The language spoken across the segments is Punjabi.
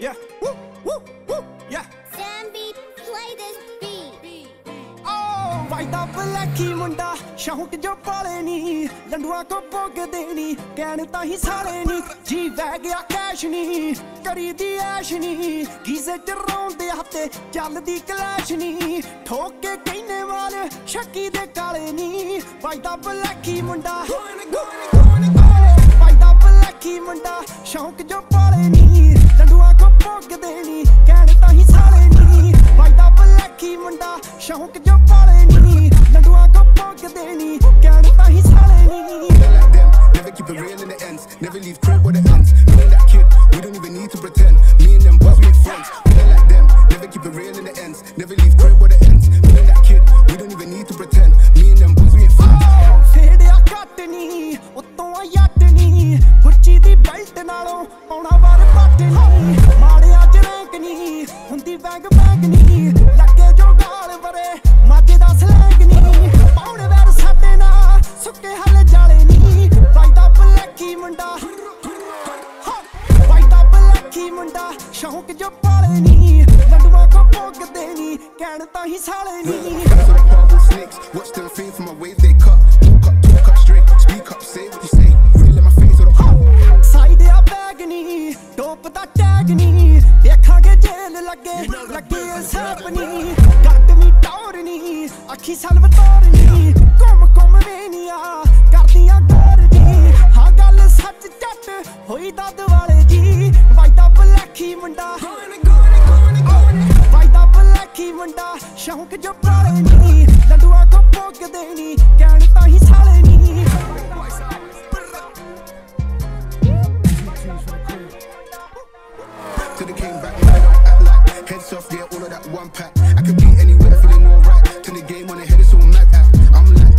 Yeah. Woo, woo, woo. Yeah. Zambi, play this beat. ਓ ਵਾਈਦਾ ਬਲੈਕੀ ਮੁੰਡਾ ਸ਼ੌਂਕ ਜੋ ਪਾਲੇ ਨੀ ਲੰਡੂਆਂ ਕੋ ਭੋਗ ਦੇਣੀ ਕਹਿਣ ਤਾਂ ਹੀ ਸਾਲੇ ਨੀ ਜੀ ਵਹਿ ਗਿਆ ਕੈਸ਼ ਨੀ ਕਰੀ ਦੀ ਐਸ਼ ਨੀ ਗੀਜ਼ੇ ਚ ਰੌਂਦੇ ਹੱਤੇ ਚੱਲਦੀ ਕਲੈਸ਼ ਨੀ ਠੋਕ ਕੇ ਕਹਿੰਨੇ ਵਾਲ ਸ਼ੱਕੀ ਦੇ ਕਾਲੇ ਨੀ ਵਾਈਦਾ ਬਲੈਕੀ ਮੁੰਡਾ ਮੁੰਡਾ ਸ਼ੌਂਕ ਜੋ ਪਾਲੇ ਨੀ ਲੰਡੂਆਂ ਕੋ ਭੋਗ ਦੇਣੀ ਕਹਿਣ ਤਾਂ ਹੀ ਸਾਲੇ ਨੀ Friends with the powerful snakes. Watch them fade from my wave, they cut. Talk up, talk up straight. Speak up, say what you say. Real in my face with a side ਆ ਬੈਗ ਨਹੀਂ ਟੋਪ ਦਾ ਟੈਗ ਨਹੀਂ ਦੇਖਾਂਗੇ ਜੇਲ ਲੱਗੇ ਲੱਗੇ ਸੈਪ ਨਹੀਂ ਗੱਡ ਵੀ ਟੌਰ ਨਹੀਂ ਅੱਖੀ ਸਲਵ ਤੋਰ ਨਹੀਂ ਘੁੰਮ ਘੁੰਮ ਵੇਨੀਆਂ ਕਰਦੀਆਂ ਗੌਰ ਜੀ ਹਾਂ ਗੱਲ ਸੱਚ ਚੱਟ ਹੋਈ ਦੱਦ ਵਾਲੇ ਜੀ ਵਾਈਦਾ ਬਲੈਖੀ ਮੁੰਡਾ ਵਾਈਦਾ ਬਲੈਖੀ ਮੁੰਡਾ ਸ਼ੌਂਕ ਜੋ ਪਾਲੇ ਨਹੀਂ ਲੰਡੂਆਂ ਕੋ ਭੋਗ ਦੇਣੀ ਕਹਿਣ ਤਾਂ ਹੀ ਸਾਲੇ ਨਹੀਂ Till they came back, man, I don't act like heads off, yeah, all of that one pack. I could be anywhere, feeling alright. Till the game on the head, it's all mad at. I'm like,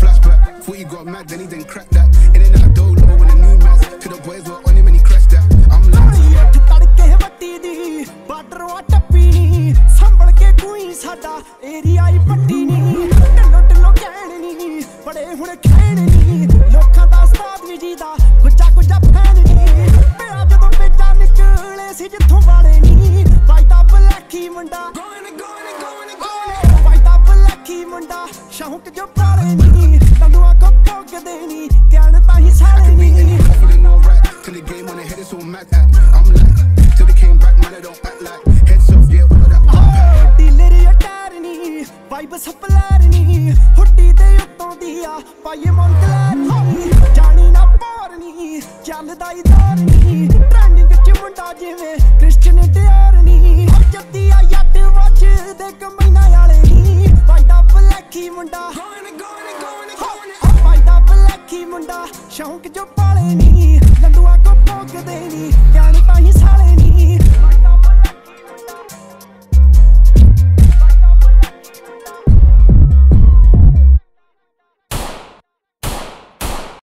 flashback. Thought he got mad, then he didn't crack that. ਸਾਡਾ ਏਰੀਆ ਹੀ ਪੱਟੀ ਨੀ ਢੱਲੋ ਟੱਲੋ ਕਹਿਣ ਨੀ ਬੜੇ ਹੁਣ ਖੈਣ ਨੀ ਲੋਕਾਂ ਦਾ ਉਸਤਾਦ ਵੀ ਜੀ ਦਾ ਗੁੱਜਾ ਗੁੱਜਾ ਫੈਨ ਨੀ ਪਿਆ ਜਦੋਂ ਬੇਟਾ ਨਿਕਲੇ ਸੀ ਜਿੱਥੋਂ ਵਾੜੇ ਨੀ ਵਾਈਦਾ ਬਲੈਕੀ ਮੁੰਡਾ। ਪਾਈਏ ਮੌਂਕਲਰ ਜਾਣੀ ਨਾ ਪਾਰ ਨੀ ਚੱਲਦਾ ਹੀ ਦੌਰ ਨੀ ਟ੍ਰੈਂਡਿੰਗ ਚ ਮੁੰਡਾ ਜਿਵੇਂ ਕ੍ਰਿਸਚਨ ਡਿਆਰ ਨੀ ਜੱਦੀ ਆ ਯੱਟ ਵੱਜਦੇ ਕਮੈਨਾ ਵਾਲੇ ਨੀ ਵਾਈਦਾ ਬਲੈਕੀ ਮੁੰਡਾ। ਵਾਈਦਾ ਬਲੈਕੀ ਮੁੰਡਾ। ਸ਼ੌਂਕ ਜੋ ਪਾਲੇ ਨੀ।